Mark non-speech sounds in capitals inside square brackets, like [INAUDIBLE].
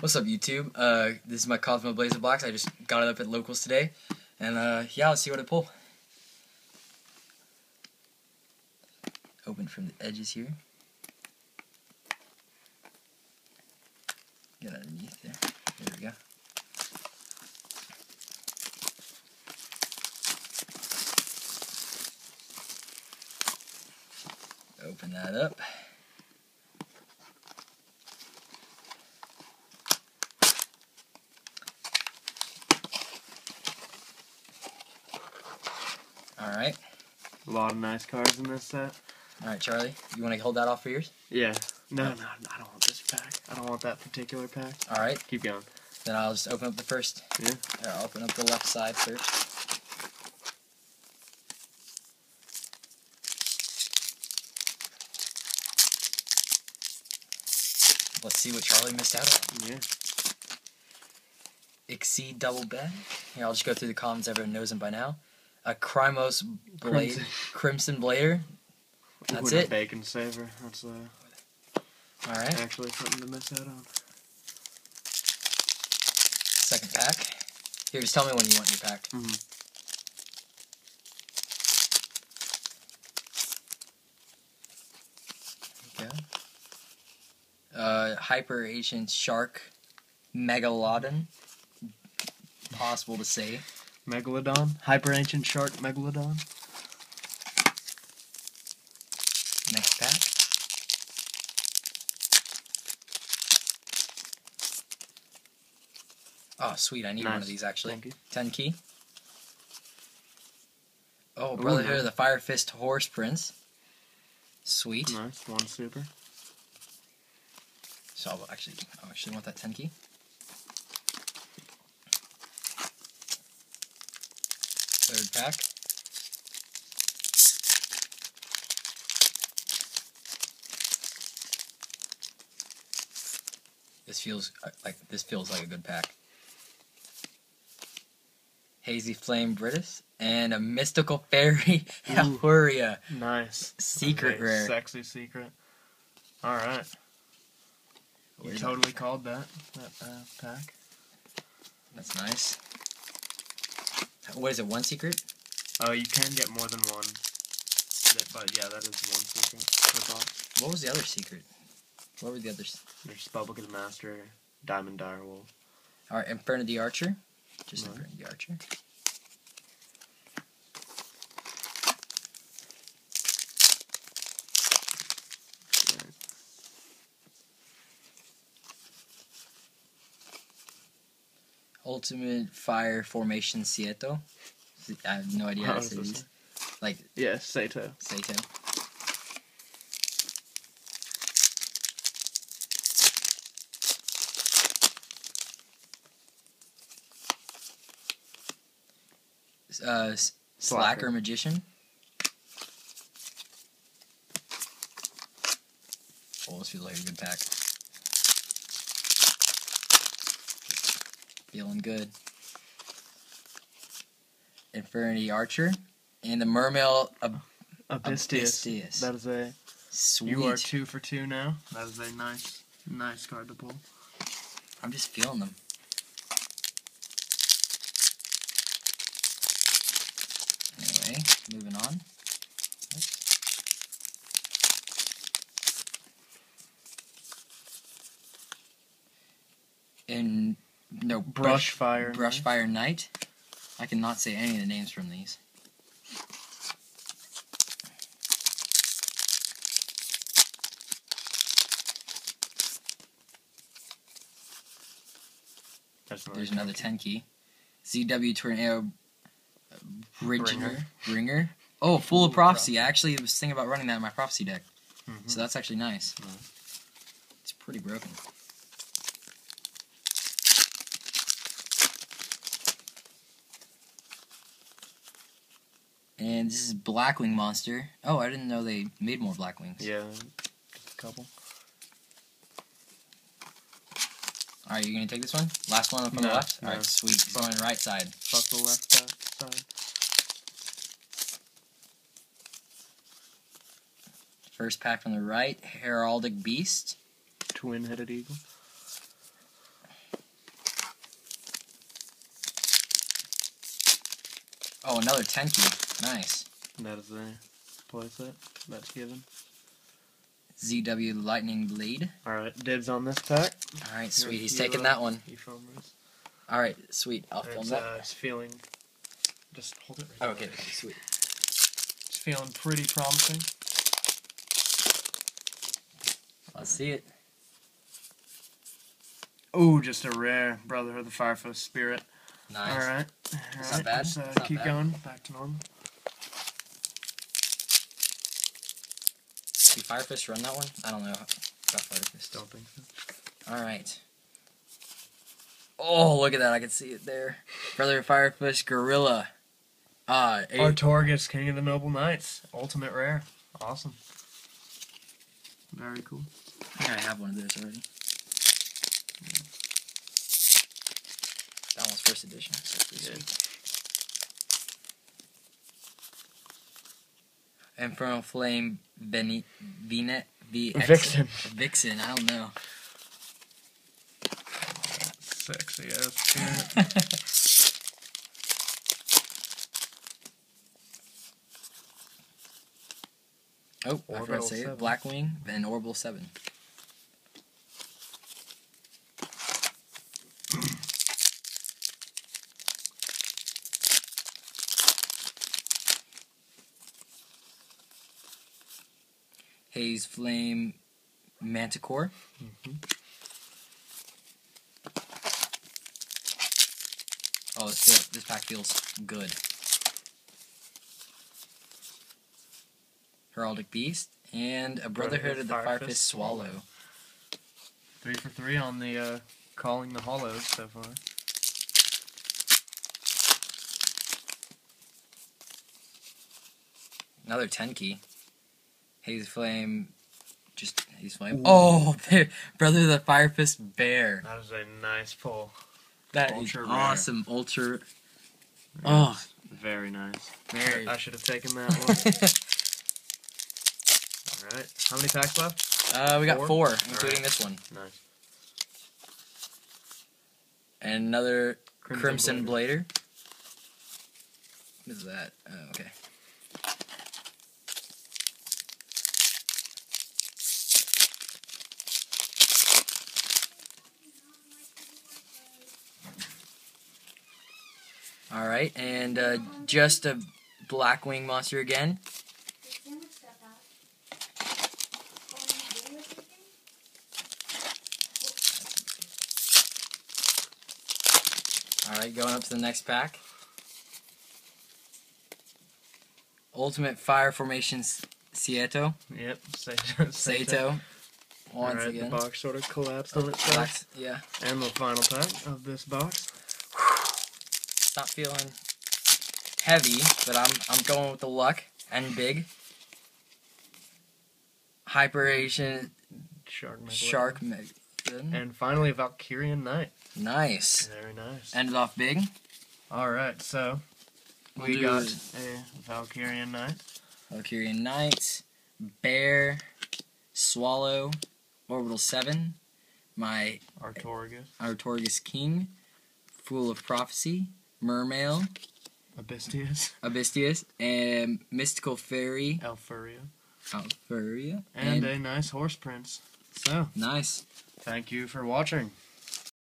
What's up, YouTube? Uh, this is my Cosmo Blazer box. I just got it up at locals today, and uh, yeah, let's see what I pull. Open from the edges here. Get underneath there. There we go. Open that up. Alright. A lot of nice cards in this set. Alright, Charlie. You want to hold that off for yours? Yeah. No, no, I don't want this pack. I don't want that particular pack. Alright. Keep going. Then I'll just open up the first. Yeah. Or I'll open up the left side first. Let's see what Charlie missed out on. Yeah. Exceed double bed. Here, I'll just go through the columns. Everyone knows them by now. A Crimos Blade, Crimson. Crimson Blader. That's Ooh, and a it. Bacon saver. That's uh, All right. actually something to miss out on. Second pack. Here, just tell me when you want your pack. Mm-hmm. Okay. Uh, Hyper Ancient Shark Megalodon. Possible to say. Megalodon. Hyper ancient shark megalodon. Next pack. Oh, sweet. I need one of these actually. Thank you. Tenki. Oh, Ooh, Brotherhood nice. of the Fire Fist Horse Prince. Sweet. Nice. One super. So I'll actually, oh, I actually want that Tenki. Pack. This feels uh, like this feels like a good pack. Hazy Flame British and a Mystical Fairy [LAUGHS] Ooh. Alhuria. Nice. Secret rare. Sexy secret. All right. You Where's- totally called that that uh, pack. That's nice. What is it? One secret? Oh, you can get more than one. But yeah, that is one secret. What was the other secret? What were the others? There's of the Master, Diamond Direwolf. All right, Inferno the Archer. Just Right. Inferno the Archer. Ultimate Fire Formation Seito. I have no idea how to say these. Like Yeah, Sato. Sato. Uh, S- Slacker. Slacker. Magician. Oh, this feels like a good pack. Feeling good. Infinity Archer. And the Mermail Ab- Abyssteus. Abyssteus. That is a. Sweet. You are two for two now. That is a nice, nice card to pull. I'm just feeling them. Anyway, moving on. In no brush Brushfire. Brushfire Knight. I cannot say any of the names from these. That's There's another Tenki. ZW Tornado uh, Bringer. Bringer. Oh, full of prophecy. I actually was thinking about running that in my prophecy deck. Mhm. So that's actually nice. Nice. It's pretty broken. And this is Blackwing Monster. Oh, I didn't know they made more Blackwings. Yeah, just a couple. Alright, you gonna take this one? Last one from the left? no. Alright, sweet. It's going right side. Fuck the left side. side. First pack from the right, Heraldic Beast. Twin-headed eagle. Oh, another Tenki. Nice. That is the playset that's given. ZW Lightning Blade. Alright, dibs on this pack. Alright, sweet. He's taking uh, that one. You film this. Alright, sweet. I'll film It's, that. uh, it's feeling. Just hold it Oh, right okay, there. okay, sweet. It's feeling pretty promising. Let's see it. Ooh, just a rare Brotherhood of the Firefist Spirit. Nice. All right. All right. not bad. Let's uh, keep bad. going. Back to normal. Did Firefist run that one? I don't know. Got Firefist. Don't think so. Alright. Oh, look at that. I can see it there. Brother Firefist Gorilla. Uh, a- Artorgus, King of the Noble Knights. Ultimate rare. Awesome. Very cool. I think I have one of those already. That one's first edition. So pretty Yeah. sweet. Infernal Flame Veni- Venet VX. Vixen. Vixen, I don't know. Sexy ass spirit. oh, I forgot to say seven. it. Blackwing then Orbital 7. Haze Flame Manticore. Mhm. Oh, this, this pack feels good. Heraldic Beast and a Brotherhood of the Firefist Firefist Swallow. Three for three on the uh, calling the hollows so far. Another Tenki. Haze Flame. Just Haze Flame. Ooh. Oh, there- [LAUGHS] Brother of the Firefist Bear. That is a nice pull. That is Ultra rare. awesome. Ultra. Oh. Very nice. Very. I should have taken that [LAUGHS] one. Alright. How many packs left? uh, we got Four? four, Alright. including this one. Nice. And another Crimson, Blader. Blader. What is that? Oh, okay. All right, and uh, just a black wing monster again. All right, going up to the next pack. Ultimate Fire Formations Seito. Yep. Sato. [LAUGHS] Sato. Once Alright, again. the box sort of collapsed on itself. Yeah. And the final pack of this box. It's not feeling heavy, but I'm I'm going with the luck and big. Hyperation Shark Megalodon. Shark Megalodon. And finally, Valkyrian Knight. Nice. Very nice. Ended off big. Alright, so We'll we got a Valkyrian Knight. Valkyrian Knight, Bear, Swallow, Orbital 7, my Artorgus. Artorgus King, Fool of Prophecy, Mermail, Abyssteus. Abyssteus, and Mystical Fairy, Alfuria. Alfuria, And a nice horse prince. So, nice. thank you for watching.